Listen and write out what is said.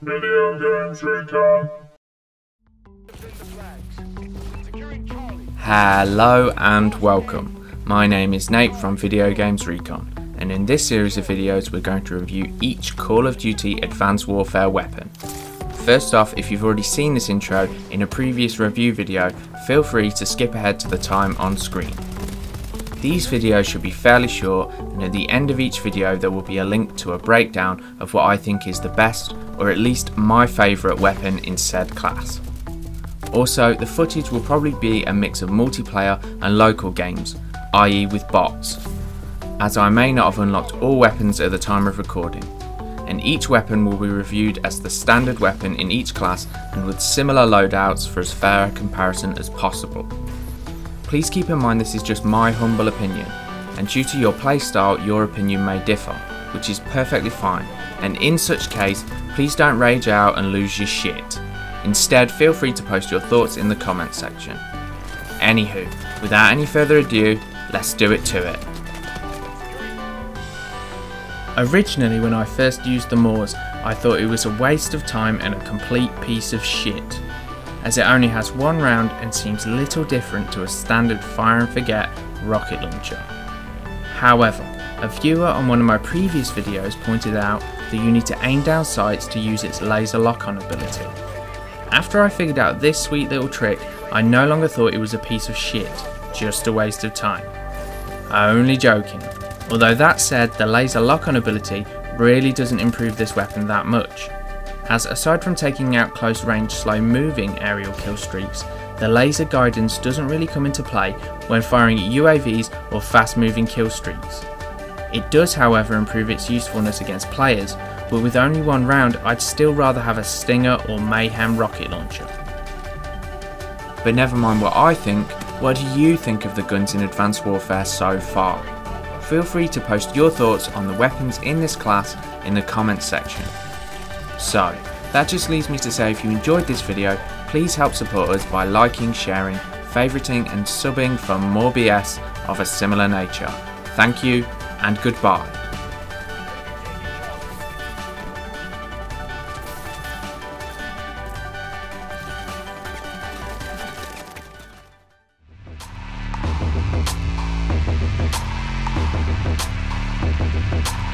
Video Games Recon. Hello and welcome. My name is Nate from Video Games Recon, and in this series of videos, we're going to review each Call of Duty Advanced Warfare weapon. First off, if you've already seen this intro in a previous review video, feel free to skip ahead to the time on screen. These videos should be fairly short, and at the end of each video, there will be a link to a breakdown of what I think is the best, or at least my favourite weapon in said class. Also, the footage will probably be a mix of multiplayer and local games, i.e., with bots, as I may not have unlocked all weapons at the time of recording. And each weapon will be reviewed as the standard weapon in each class and with similar loadouts for as fair a comparison as possible. Please keep in mind this is just my humble opinion, and due to your playstyle, your opinion may differ, which is perfectly fine, and in such case, please don't rage out and lose your shit. Instead, feel free to post your thoughts in the comments section. Anywho, without any further ado, let's do it to it. Originally, when I first used the MAAWS, I thought it was a waste of time and a complete piece of shit as it only has one round and seems little different to a standard fire and forget rocket launcher. However, a viewer on one of my previous videos pointed out that you need to aim down sights to use its laser lock-on ability. After I figured out this sweet little trick, I no longer thought it was a piece of shit, just a waste of time. Only joking. Although that said, the laser lock-on ability really doesn't improve this weapon that much as aside from taking out close range slow moving aerial kill streaks, the laser guidance doesn't really come into play when firing at UAVs or fast moving kill streaks. It does however improve its usefulness against players, but with only one round I'd still rather have a Stinger or MAHEM rocket launcher. But never mind what I think, what do you think of the guns in Advanced Warfare so far? Feel free to post your thoughts on the weapons in this class in the comments section. So, that just leaves me to say if you enjoyed this video, please help support us by liking, sharing, favouriting and subbing for more BS of a similar nature. Thank you and goodbye. We'll be right back.